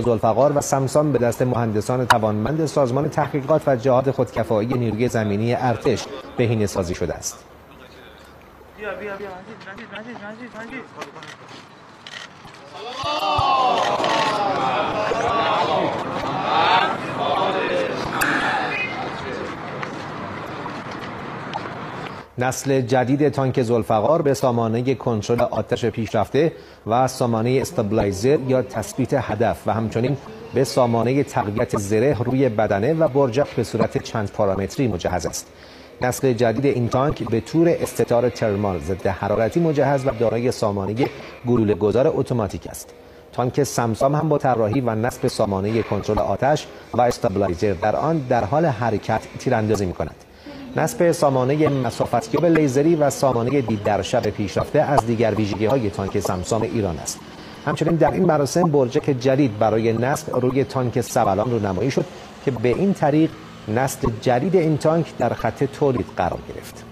زلفقار و سمسام به دست مهندسان توانمند سازمان تحقیقات و جهاد خودکفایی نیروی زمینی ارتش بهینه سازی شده است. نسل جدید تانک زلفقار به سامانه کنترل آتش پیشرفته و سامانه استابلایزر یا تثبیت هدف و همچنین به سامانه تقویت زره روی بدنه و برجک به صورت چند پارامتری مجهز است. نسل جدید این تانک به طور استتار ترمال ضد حرارتی مجهز و دارای سامانه گلوله گذار اتوماتیک است. تانک سمسام هم با طراحی و نصب سامانه کنترل آتش و استابلایزر در آن در حال حرکت تیراندازی می کند. نصب سامانه مسافتیاب لیزری و سامانه دید در شب پیشرفته از دیگر ویژگی های تانک سمسام ایران است. همچنین در این مراسم برجک جدید برای نصب روی تانک سبلان رو نمایی شد که به این طریق نسل جدید این تانک در خط تولید قرار گرفت.